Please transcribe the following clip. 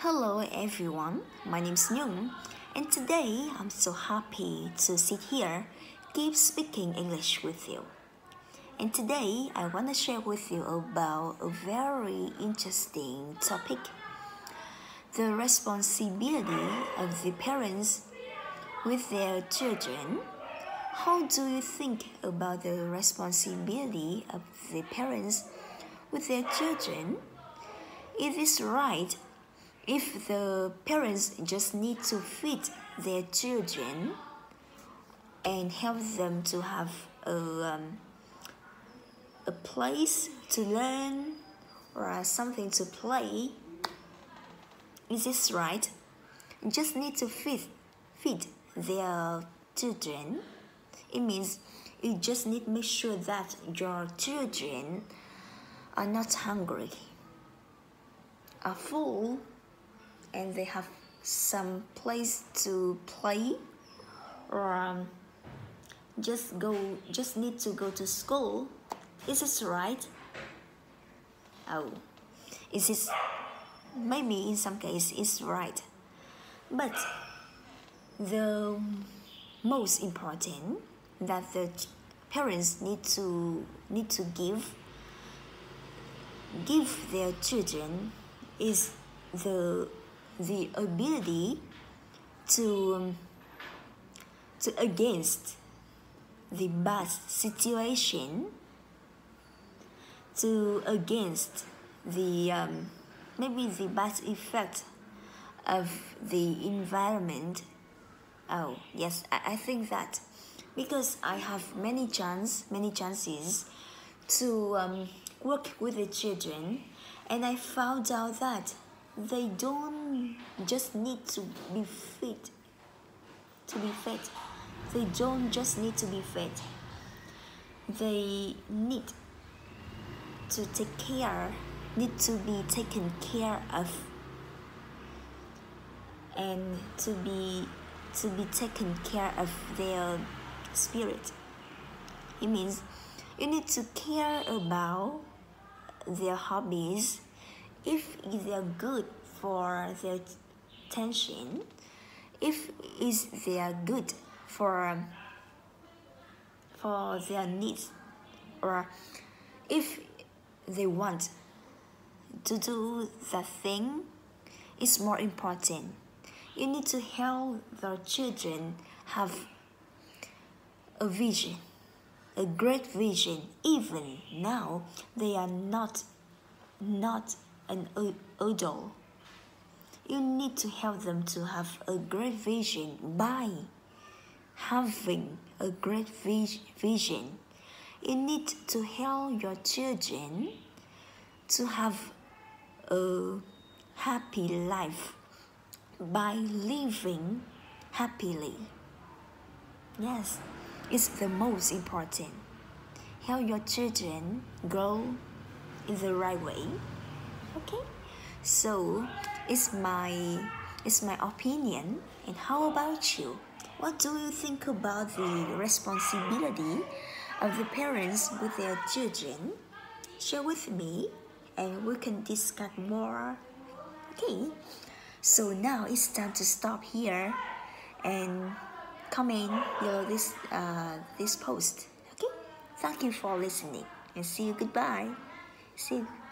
Hello everyone, my name is Nhung, and today I'm so happy to sit here, keep speaking English with you. And today I want to share with you about a very interesting topic the responsibility of the parents with their children. How do you think about the responsibility of the parents with their children? Is It is right if the parents just need to feed their children and help them to have a, um, a place to learn or something to play is this right? Just need to feed feed their children. It means you just need to make sure that your children are not hungry are full and they have some place to play. Or um, just go just need to go to school. Is this right? Oh is this maybe in some case it's right. But the most important that the parents need to need to give give their children is the the ability to um, to against the bad situation to against the um, maybe the bad effect of the environment. Oh yes I, I think that because i have many chance many chances to um, work with the children and i found out that they don't just need to be fed to be fed they don't just need to be fed they need to take care need to be taken care of and to be to be taken care of their spirit. It means you need to care about their hobbies they are good for their tension? if is they are good for um, for their needs or if they want to do the thing is more important you need to help the children have a vision a great vision even now they are not not an idol you need to help them to have a great vision by having a great vision you need to help your children to have a happy life by living happily. Yes, it's the most important. Help your children grow in the right way. Okay? So it's my it's my opinion. And how about you? What do you think about the responsibility of the parents with their children? Share with me and we can discuss more. Okay, so now it's time to stop here and comment below this uh, this post. Okay, thank you for listening and see you goodbye. See you.